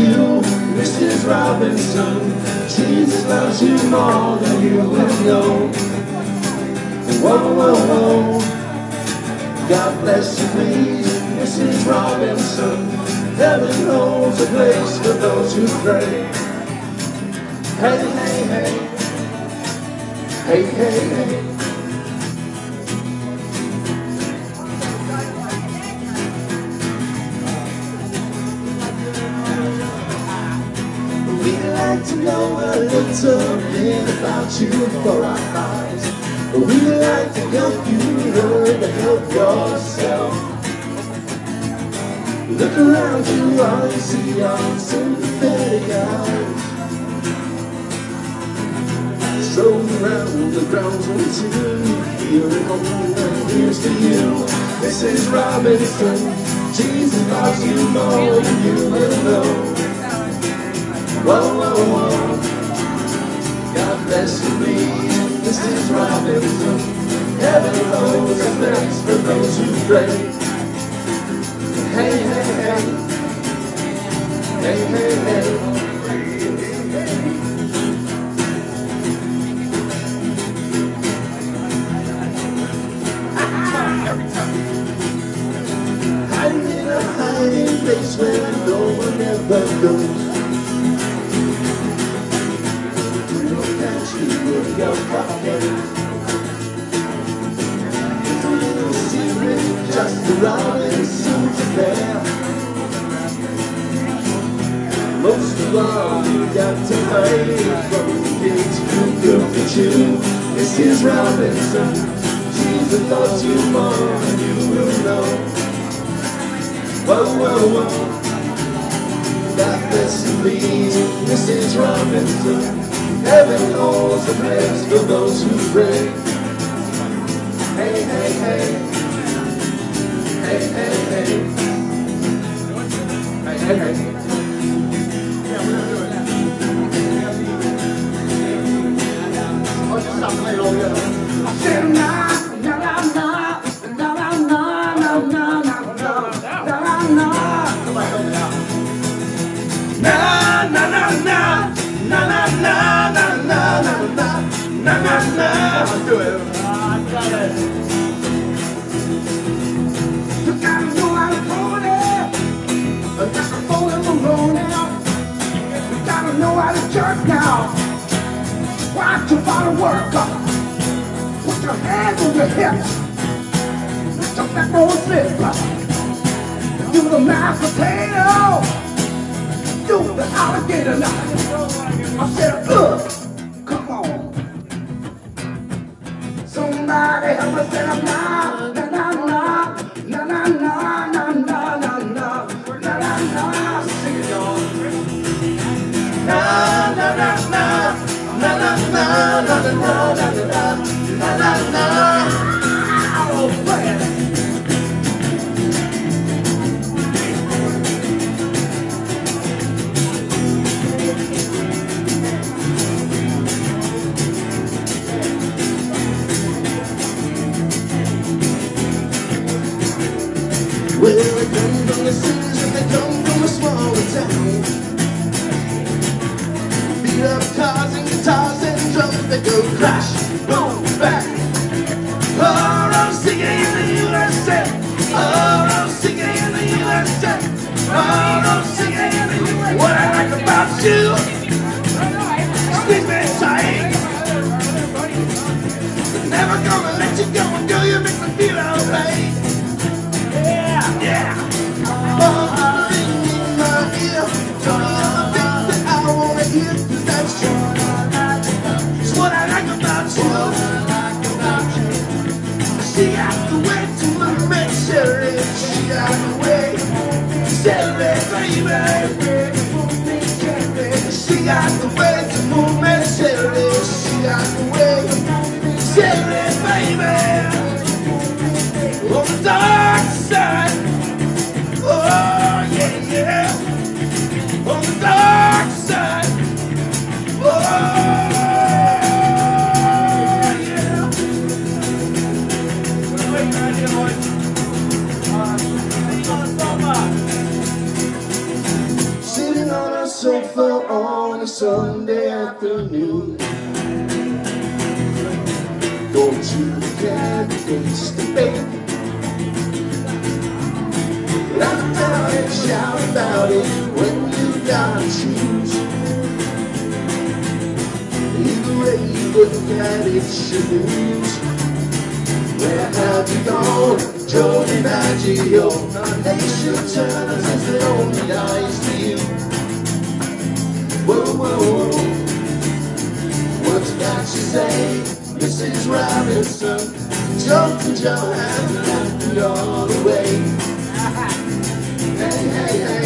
you, Mrs. Robinson. Jesus loves you more than you will know. Whoa, whoa, whoa. God bless you, please, Mrs. Robinson. Heaven holds a place for those who pray. Hey, hey, hey. Hey, hey, hey. To know a little bit about you for our lives. We'd like to help you learn to help yourself. Look around you, all you see are sympathetic eyes. Stroll around the grounds until you feel at home. And here's to you, Mrs. Robinson. Jesus loves you more than you will know. Whoa, whoa, whoa. God bless you, please, Mrs. Robinson. Heaven holds a place for those who pray. Hey, hey, hey. Hey, hey, hey. Hiding in a hiding place where no one ever goes. your coffee. Just around and. Most of all, you got to learn from the group that you. This is Robinson. She's the thought you want, and you will know. Whoa, whoa, whoa. That this. Robinson. Heaven knows a place for those who pray. Hey, hey, hey. Hey, hey, hey. Hey, hey, hey. Na na na Do it. You gotta know how to phone it. You gotta phone it now. You gotta know how to jerk now. Watch your body work up. Put your hands on your hips. Lift your backbone slip. Do the mashed potato. Do the alligator now. I said, ugh. but then I'm not. You, me tight. Never gonna let you go until you make me feel obrigado pelo The. Laugh about it, shout about it when you gotta. Either way you look at it. Where have you gone, as only. Whoa, whoa, whoa. What's that you say, Mrs. Robinson. Jones and Joe have all the way. Hey, hey, hey.